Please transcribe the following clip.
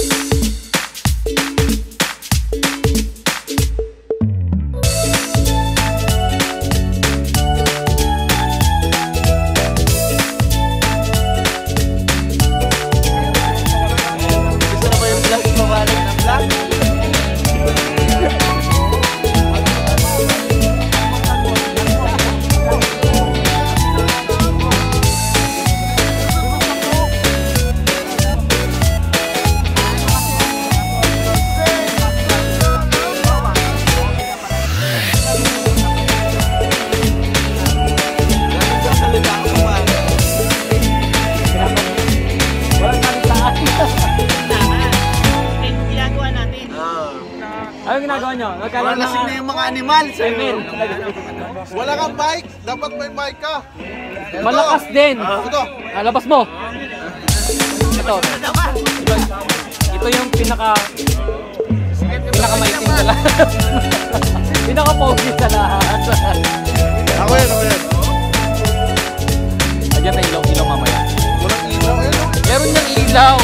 you Ano ginagawa nyo? Nagkaroon Wala lasing na yung mga animal. Emil. Wala kang bike, dapat may bike ka. Malakas din. Ito. Ah, labas mo. Ito. Ito, ito yung pinaka pinakamaitim sa lahat. pinaka-pogi sa lahat. Ako yan, ako yan. Ayan na ilaw, ilaw mamaya. Meron niyang ilaw.